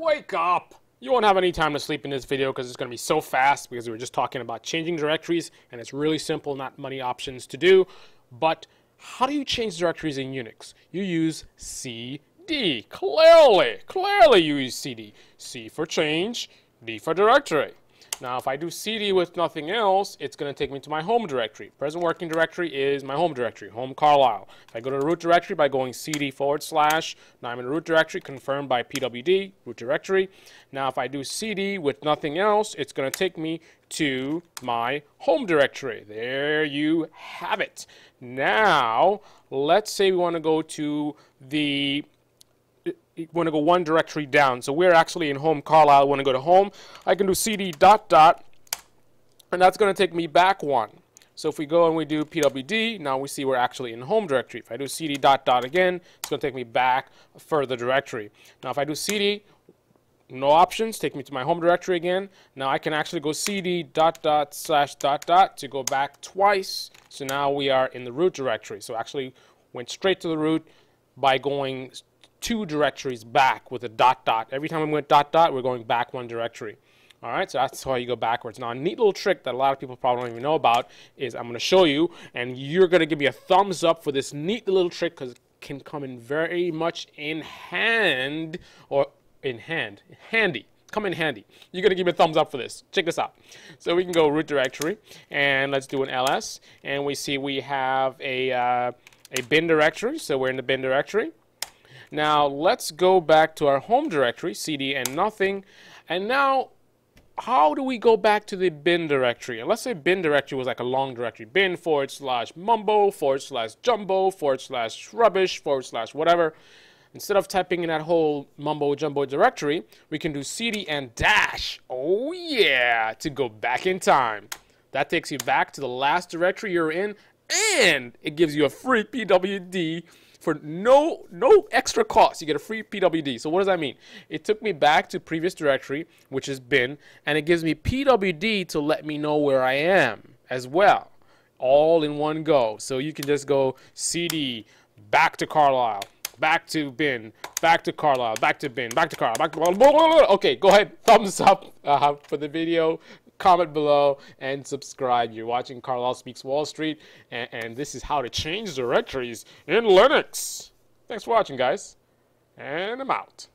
Wake up! You won't have any time to sleep in this video because it's going to be so fast because we were just talking about changing directories and it's really simple, not many options to do. But how do you change directories in Unix? You use CD. Clearly, clearly you use CD. C for change, D for directory. Now, if I do cd with nothing else, it's going to take me to my home directory. Present working directory is my home directory, home Cordell. If I go to the root directory by going cd forward slash, now I'm in the root directory, confirmed by pwd, root directory. Now, if I do cd with nothing else, it's going to take me to my home directory. There you have it. Now, let's say we want to go to the want to go one directory down. So we're actually in home Cordell. I want to go to home. I can do cd dot dot, and that's going to take me back one. So if we go and we do pwd, now we see we're actually in home directory. If I do cd dot dot again, it's going to take me back a further directory. Now if I do cd, no options, take me to my home directory again. Now I can actually go cd dot dot slash dot dot to go back twice. So now we are in the root directory. So actually went straight to the root by going two directories back with a dot dot. Every time we went dot dot, we're going back one directory. All right, so that's how you go backwards. Now, a neat little trick that a lot of people probably don't even know about is I'm going to show you, and you're going to give me a thumbs up for this neat little trick because it can come in very much in hand, or in hand, handy. Come in handy. You're going to give me a thumbs up for this. Check this out. So we can go root directory, and let's do an ls, and we see we have a, uh, a bin directory, so we're in the bin directory. Now let's go back to our home directory, cd and nothing. And now, how do we go back to the bin directory? And let's say bin directory was like a long directory. Bin forward slash mumbo forward slash jumbo forward slash rubbish forward slash whatever. Instead of typing in that whole mumbo jumbo directory, we can do cd and dash. Oh yeah, to go back in time. That takes you back to the last directory you're in, and it gives you a free PWD for no no extra cost. You get a free PWD. So what does that mean? It took me back to previous directory, which is bin, and it gives me PWD to let me know where I am as well, all in one go. So you can just go CD back to Cordell, back to bin, back to Cordell, back to bin, back to Cordell, back to Okay, go ahead, thumbs up uh, for the video comment below, and subscribe. You're watching Cordell Speaks Wall Street, and, and this is how to change directories in Linux. Thanks for watching, guys, and I'm out.